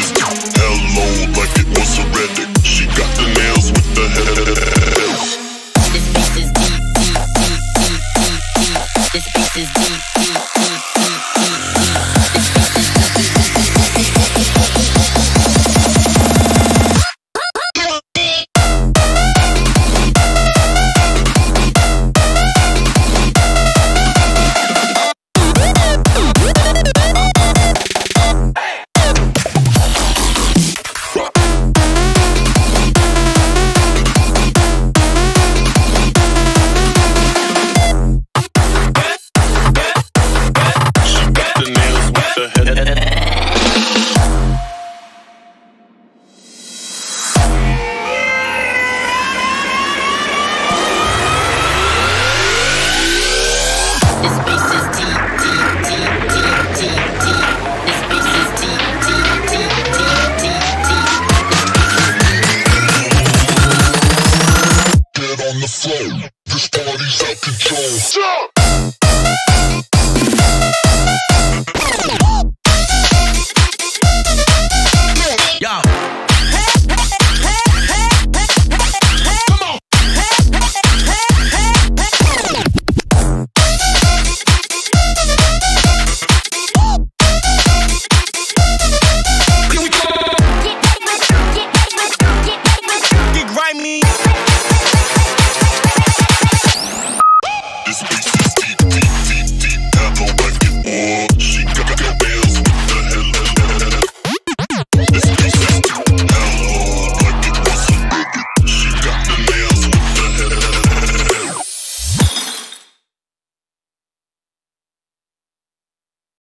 hello like it was heretic. She got the nails with the head. This. This piece is deep. flow. This party's out control. Jump!